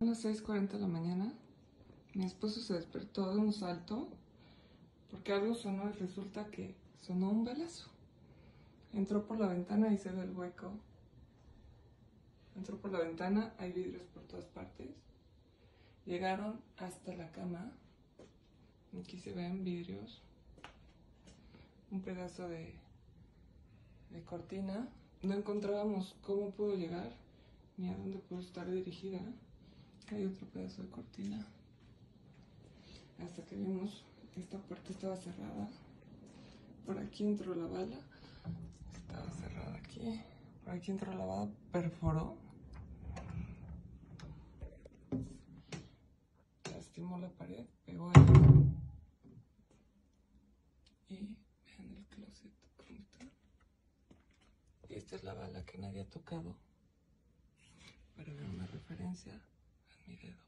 A las 6.40 de la mañana, mi esposo se despertó de un salto porque algo sonó y resulta que sonó un balazo. Entró por la ventana y se ve el hueco. Entró por la ventana, hay vidrios por todas partes. Llegaron hasta la cama. Aquí se ven vidrios. Un pedazo de, de cortina. No encontrábamos cómo pudo llegar ni a dónde pudo estar dirigida. Hay otro pedazo de cortina. Hasta que vimos esta puerta estaba cerrada. Por aquí entró la bala. Estaba cerrada aquí. Por aquí entró la bala, perforó. Lastimó la pared, pegó ahí. Y vean el closet cómo está. Esta es la bala que nadie ha tocado. Para ver una referencia en mi.